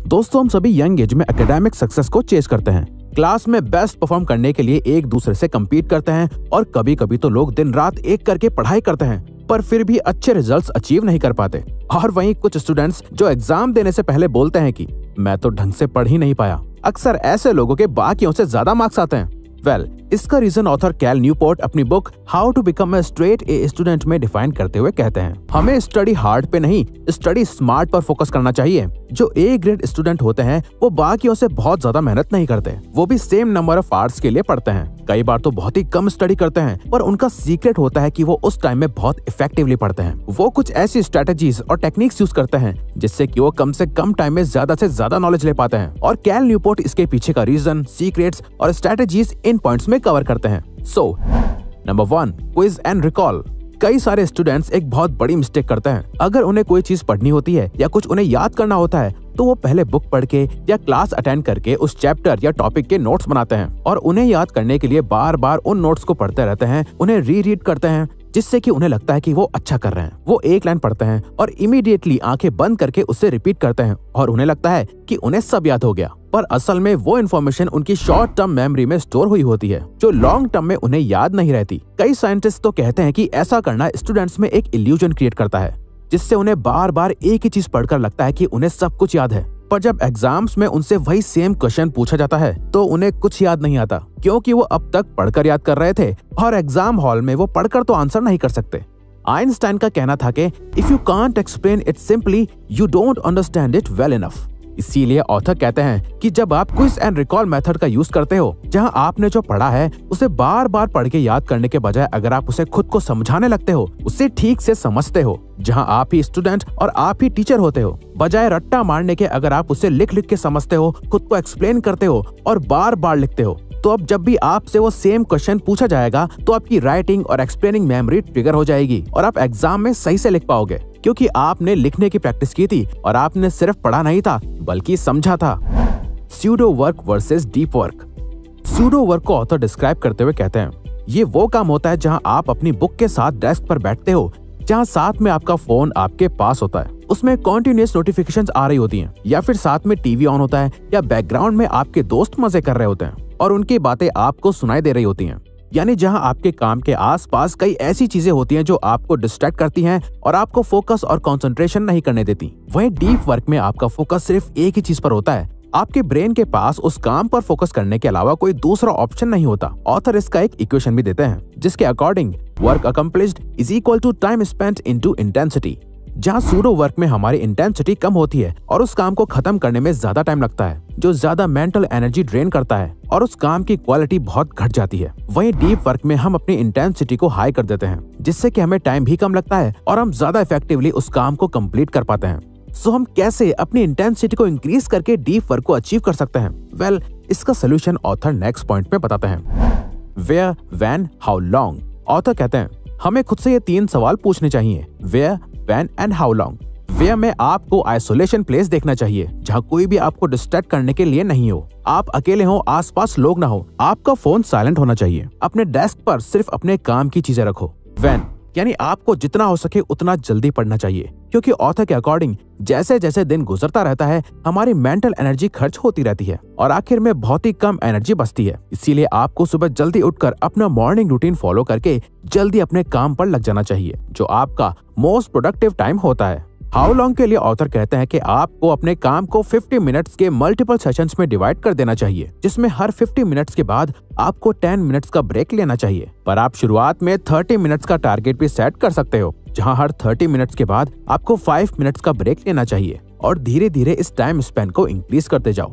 दोस्तों, हम सभी यंग एज में एकेडमिक सक्सेस को चेस करते हैं। क्लास में बेस्ट परफॉर्म करने के लिए एक दूसरे से कम्पीट करते हैं और कभी कभी तो लोग दिन रात एक करके पढ़ाई करते हैं, पर फिर भी अच्छे रिजल्ट्स अचीव नहीं कर पाते। और वहीं कुछ स्टूडेंट्स जो एग्ज़ाम देने से पहले बोलते हैं कि, मैं तो ढंग से पढ़ ही नहीं पाया। अक्सर ऐसे लोगों के बाकियों से ज़्यादा मार्क्स आते हैं। वेल well, इसका रीजन ऑथर कैल न्यूपोर्ट अपनी book how to become a straight A student में डिफाइन करते हुए कहते हैं। हमें स्टडी हार्ड पे नहीं स्टडी स्मार्ट पर फोकस करना चाहिए। जो ए ग्रेड स्टूडेंट होते हैं वो बाकियों से बहुत ज़्यादा मेहनत नहीं करते। वो भी सेम नंबर ऑफ़ आर्ट्स के लिए पढ़ते हैं। कई बार तो बहुत ही कम स्टडी करते हैं, पर उनका सीक्रेट होता है कि वो उस टाइम में बहुत इफेक्टिवली पढ़ते हैं। वो कुछ ऐसी स्ट्रेटेजीज और टेक्निक्स यूज़ करते हैं, जिससे कि वो कम से कम टाइम में ज़्यादा से ज़्यादा नॉलेज ले पाते हैं। और कैल न्यूपोर्ट इसके पीछे का रीजन सीक्रेट्स और स्ट्रेटेजीज इन पॉइंट्स में कवर करते हैं। So number one quiz and recall कई सारे स्टूडेंट्स एक बहुत बड़ी मिस्टेक करते हैं। अगर उन्हें कोई चीज़ पढ़नी होती है या कुछ उन्हें याद करना होता है तो वो पहले बुक पढ़ के या क्लास अटेंड करके उस चैप्टर या टॉपिक के नोट्स बनाते हैं और उन्हें याद करने के लिए बार बार उन नोट्स को पढ़ते रहते हैं, उन्हें री रीड करते हैं, जिससे कि उन्हें लगता है कि वो अच्छा कर रहे हैं। वो एक लाइन पढ़ते हैं और इमीडिएटली आँखें बंद करके उससे रिपीट करते हैं और उन्हें लगता है कि उन्हें सब याद हो गया। पर असल में वो इन्फॉर्मेशन उनकी शॉर्ट टर्म मेमोरी में स्टोर हुई होती है, जो लॉन्ग टर्म में उन्हें याद नहीं रहती। कई साइंटिस्ट तो कहते हैं कि ऐसा करना स्टूडेंट्स में एक इल्यूजन क्रिएट करता है। जिससे उन्हें बार बार एक ही चीज़ पढ़कर लगता है कि उन्हें सब कुछ याद है। पर जब एग्ज़ाम्स में उनसे वही सेम क्वेश्चन पूछा जाता है तो उन्हें कुछ याद नहीं आता, क्योंकि वो अब तक पढ़कर याद कर रहे थे और एग्ज़ाम हॉल में वो पढ़कर तो आंसर नहीं कर सकते। आइंस्टाइन का कहना था कि if you can't explain it simply you don't understand it well enough इसीलिए ऑथर कहते हैं कि जब आप क्विज एंड रिकॉल मेथड का यूज़ करते हो, जहाँ आपने जो पढ़ा है, उसे बार बार पढ़ के याद करने के बजाय अगर आप उसे खुद को समझाने लगते हो, उसे ठीक से समझते हो, जहाँ आप ही स्टूडेंट और आप ही टीचर होते हो, बजाय रट्टा मारने के अगर आप उसे लिख लिख के समझते हो, खुद को एक्सप्लेन करते हो और बार बार लिखते हो तो अब जब भी आपसे वो सेम क्वेश्चन पूछा जाएगा तो आपकी राइटिंग और एक्सप्लेनिंग मेमोरी ट्रिगर हो जाएगी और आप एग्ज़ाम में सही से लिख पाओगे। क्योंकि आपने लिखने की प्रैक्टिस की थी और आपने सिर्फ़ पढ़ा नहीं था, बल्कि समझा था। Pseudo work versus deep work pseudo work को ऑथर डिस्क्राइब करते हुए कहते हैं, ये वो काम होता है जहाँ आप अपनी बुक के साथ डेस्क पर बैठते हो, जहाँ साथ में आपका फ़ोन आपके पास होता है। उसमें कॉन्टिन्यूस नोटिफिकेशन आ रही होती हैं, या फिर साथ में टीवी ऑन होता है, या बैकग्राउंड में आपके दोस्त मज़े कर रहे होते हैं, और उनकी बातें आपको सुनाई दे रही होती हैं। यानी जहाँ आपके काम के आसपास कई ऐसी चीज़ें होती हैं जो आपको डिस्ट्रैक्ट करती हैं और आपको फोकस और कंसंट्रेशन नहीं करने देती। वहीं डीप वर्क में आपका फोकस सिर्फ़ एक ही चीज़ पर होता है। आपके ब्रेन के पास उस काम पर फोकस करने के अलावा कोई दूसरा ऑप्शन नहीं होता। ऑथर इसका एक इक्वेशन भी देते हैं, जिसके according work accomplished is equal to time spent into intensity जहाँ सूडो वर्क में हमारी इंटेंसिटी कम होती है और उस काम को खत्म करने में ज़्यादा टाइम लगता है जो ज़्यादा मेंटल एनर्जी ड्रेन करता है और उस काम की क्वालिटी बहुत घट जाती है। वहीं डीप वर्क में हम अपनी इंटेंसिटी को हाई कर देते हैं जिससे कि हमें टाइम भी कम लगता है और हम ज़्यादा इफेक्टिवली उस काम को कंप्लीट कर पाते हैं। सो हम कैसे अपनी इंटेंसिटी को इंक्रीज करके डीप वर्क को अचीव कर सकते हैं? वेल well, इसका सोल्यूशन ऑथर नेक्स्ट पॉइंट में बताते हैं। Where when how long author कहते हैं हमें खुद से ये तीन सवाल पूछने चाहिए। Where when and how long where में आपको आइसोलेशन प्लेस देखना चाहिए, जहाँ कोई भी आपको डिस्ट्रैक्ट करने के लिए नहीं हो। आप अकेले हो, आसपास लोग ना हो। आपका फ़ोन साइलेंट होना चाहिए। अपने डेस्क पर सिर्फ़ अपने काम की चीज़ें रखो। वैन यानी आपको जितना हो सके उतना जल्दी पढ़ना चाहिए। क्योंकि ऑथर के अकॉर्डिंग जैसे जैसे दिन गुजरता रहता है, हमारी मेंटल एनर्जी खर्च होती रहती है और आखिर में बहुत ही कम एनर्जी बचती है। इसीलिए आपको सुबह जल्दी उठकर अपना मॉर्निंग रूटीन फॉलो करके जल्दी अपने काम पर लग जाना चाहिए, जो आपका मोस्ट प्रोडक्टिव टाइम होता है। हाउ लॉन्ग के लिए ऑथर कहते हैं कि आपको अपने काम को 50 मिनट्स के मल्टीपल सेशंस में डिवाइड कर देना चाहिए, जिसमें हर 50 मिनट्स के बाद आपको 10 मिनट्स का ब्रेक लेना चाहिए। पर आप शुरुआत में 30 मिनट्स का टारगेट भी सेट कर सकते हो, जहाँ हर 30 मिनट्स के बाद आपको 5 मिनट्स का ब्रेक लेना चाहिए और धीरे धीरे इस टाइम स्पेन को इंक्रीज करते जाओ।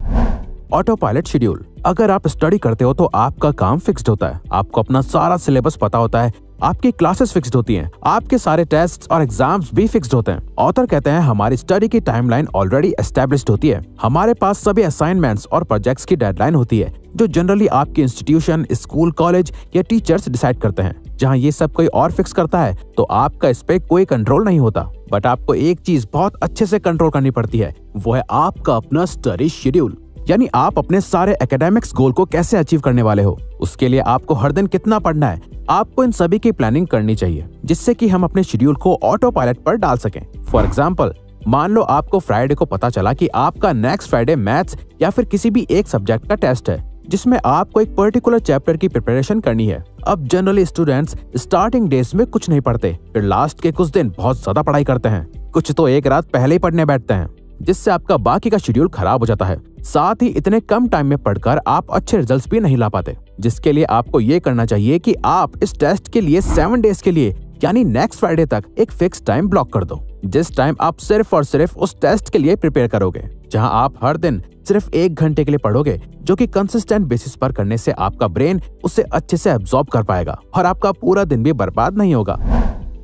ऑटो पायलट शेड्यूल अगर आप स्टडी करते हो तो आपका काम फिक्स्ड होता है। आपको अपना सारा सिलेबस पता होता है आपकी क्लासेस फिक्स्ड होती हैं। आपके सारे टेस्ट और एग्ज़ाम्स भी फिक्स्ड होते हैं। ऑथर कहते हैं, हमारी स्टडी की टाइमलाइन ऑलरेडी एस्टेब्लिश्ड होती है। हमारे पास सभी असाइनमेंट्स और प्रोजेक्ट्स की डेडलाइन होती है, जो जनरली आपके इंस्टीट्यूशन स्कूल कॉलेज या टीचर्स डिसाइड करते हैं। जहाँ ये सब कोई और फिक्स करता है तो आपका इस पे कोई कंट्रोल नहीं होता। बट आपको एक चीज़ बहुत अच्छे से कंट्रोल करनी पड़ती है, वो है आपका अपना स्टडी शेड्यूल यानी आप अपने सारे एकेडमिक्स गोल को कैसे अचीव करने वाले हो? उसके लिए आपको हर दिन कितना पढ़ना है? आपको इन सभी की प्लानिंग करनी चाहिए, जिससे कि हम अपने शेड्यूल को ऑटो पायलट पर डाल सकें। फॉर एग्ज़ाम्पल मान लो आपको फ्राइडे को पता चला कि आपका नेक्स्ट फ्राइडे मैथ्स या फिर किसी भी एक सब्जेक्ट का टेस्ट है, जिसमें आपको एक पर्टिकुलर चैप्टर की प्रिपरेशन करनी है। अब जनरली स्टूडेंट्स स्टार्टिंग डेज़ में कुछ नहीं पढ़ते, फिर लास्ट के कुछ दिन बहुत ज़्यादा पढ़ाई करते हैं। कुछ तो एक रात पहले ही पढ़ने बैठते हैं। जिससे आपका बाकी का शेड्यूल खराब हो जाता है। साथ ही इतने कम टाइम में पढ़कर आप अच्छे रिजल्ट्स भी नहीं ला पाते, जिसके लिए आपको ये करना चाहिए कि आप इस टेस्ट के लिए सेवन डेज़ के लिए, यानी नेक्स्ट फ्राइडे तक एक फिक्स टाइम ब्लॉक कर दो, जिस टाइम आप सिर्फ़ और सिर्फ़ उस टेस्ट के लिए प्रिपेयर करोगे, जहाँ आप हर दिन सिर्फ़ एक घंटे के लिए पढ़ोगे, जो कि कंसिस्टेंट बेसिस पर करने से आपका ब्रेन उसे अच्छे से एब्जॉर्ब कर पाएगा और आपका पूरा दिन भी बर्बाद नहीं होगा।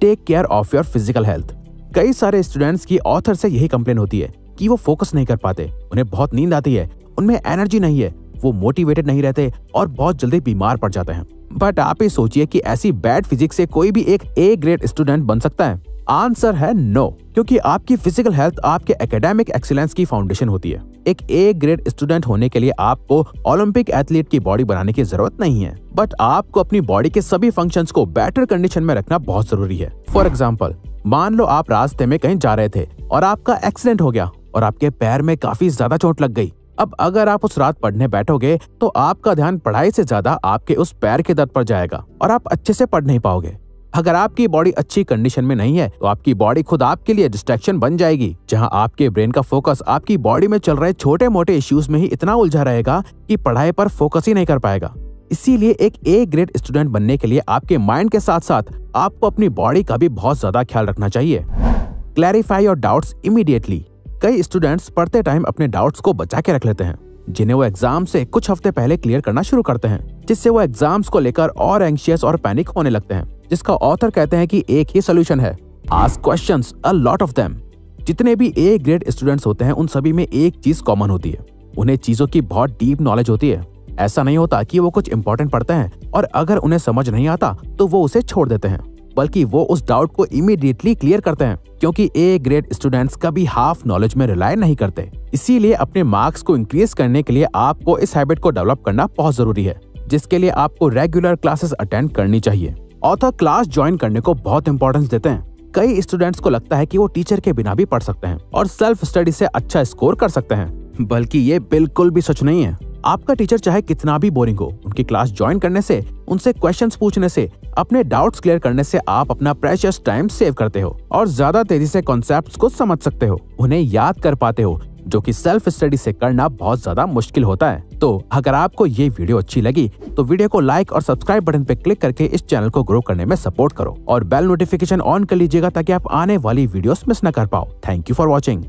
Take care of your physical health कई सारे स्टूडेंट्स की ऑथर से यही कंप्लेन होती है कि वो फोकस नहीं कर पाते। उन्हें बहुत नींद आती है। उनमें एनर्जी नहीं है। वो मोटिवेटेड नहीं रहते और बहुत जल्दी बीमार पड़ जाते हैं। बट आप ही सोचिए कि ऐसी बैड फिजिक्स से कोई भी एक ए ग्रेड स्टूडेंट बन सकता है। आंसर है नो क्योंकि आपकी फ़िज़िकल हेल्थ आपके एकेडमिक एक्सीलेंस की फाउंडेशन होती है। एक ए ग्रेड स्टूडेंट होने के लिए आपको ओलंपिक एथलीट की बॉडी बनाने की ज़रूरत नहीं है। बट आपको अपनी बॉडी के सभी फ़ंक्शंस को बेटर कंडीशन में रखना बहुत ज़रूरी है। फॉर एग्ज़ाम्पल मान लो आप रास्ते में कहीं जा रहे थे और आपका एक्सीडेंट हो गया। और आपके पैर में काफ़ी ज़्यादा चोट लग गई। अब अगर आप उस रात पढ़ने बैठोगे तो आपका ध्यान पढ़ाई से ज़्यादा आपके उस पैर के दर्द पर जाएगा और आप अच्छे से पढ़ नहीं पाओगे। अगर आपकी बॉडी अच्छी कंडीशन में नहीं है तो आपकी बॉडी खुद आपके लिए डिस्ट्रैक्शन बन जाएगी, जहाँ आपके ब्रेन का फोकस आपकी बॉडी में चल रहे छोटे मोटे इश्यूज़ में ही इतना उलझा रहेगा कि पढ़ाई पर फोकस ही नहीं कर पाएगा। इसीलिए एक ए ग्रेड स्टूडेंट बनने के लिए आपके माइंड के साथ साथ आपको अपनी बॉडी का भी बहुत ज़्यादा ख्याल रखना चाहिए। क्लैरिफाई योर डाउट्स इमीडिएटली कई स्टूडेंट्स पढ़ते टाइम अपने डाउट्स को बचा के रख लेते हैं, जिन्हें वो एग्ज़ाम से कुछ हफ़्ते पहले क्लियर करना शुरू करते हैं, जिससे वो एग्ज़ाम्स को लेकर और एंशियस और पैनिक होने लगते हैं, जिसका ऑथर कहते हैं कि एक ही सोल्यूशन है आस्क क्वेश्चन ऑफ़ देम जितने भी ए ग्रेड स्टूडेंट्स होते हैं, उन सभी में एक चीज़ कॉमन होती है, उन्हें चीज़ों की बहुत डीप नॉलेज होती है। ऐसा नहीं होता कि वो कुछ इंपॉर्टेंट पढ़ते हैं और अगर उन्हें समझ नहीं आता तो वो उसे छोड़ देते हैं। बल्कि वो उस डाउट को इमीडिएटली क्लियर करते हैं, क्योंकि ए ग्रेड स्टूडेंट्स कभी हाफ़ नॉलेज में रिलाय नहीं करते। इसीलिए अपने मार्क्स को इंक्रीज करने के लिए आपको इस हैबिट को डेवलप करना बहुत ज़रूरी है, जिसके लिए आपको रेगुलर क्लासेस अटेंड करनी चाहिए। ऑथर क्लास ज्वाइन करने को बहुत इंपॉर्टेंस देते हैं। कई स्टूडेंट्स को लगता है कि वो टीचर के बिना भी पढ़ सकते हैं और सेल्फ स्टडी से अच्छा स्कोर कर सकते हैं, बल्कि ये बिल्कुल भी सच नहीं है। आपका टीचर चाहे कितना भी बोरिंग हो, उनकी क्लास ज्वाइन करने से, उनसे क्वेश्चन पूछने से, अपने डाउट्स क्लियर करने से आप अपना प्रेशियस टाइम सेव करते हो और ज़्यादा तेज़ी से कॉन्सेप्ट्स को समझ सकते हो, उन्हें याद कर पाते हो, जो कि सेल्फ स्टडी से करना बहुत ज़्यादा मुश्किल होता है। तो अगर आपको ये वीडियो अच्छी लगी तो वीडियो को लाइक और सब्सक्राइब बटन पे क्लिक करके इस चैनल को ग्रो करने में सपोर्ट करो और बेल नोटिफिकेशन ऑन कर लीजिएगा ताकि आप आने वाली वीडियोस मिस न कर पाओ। Thank you for watching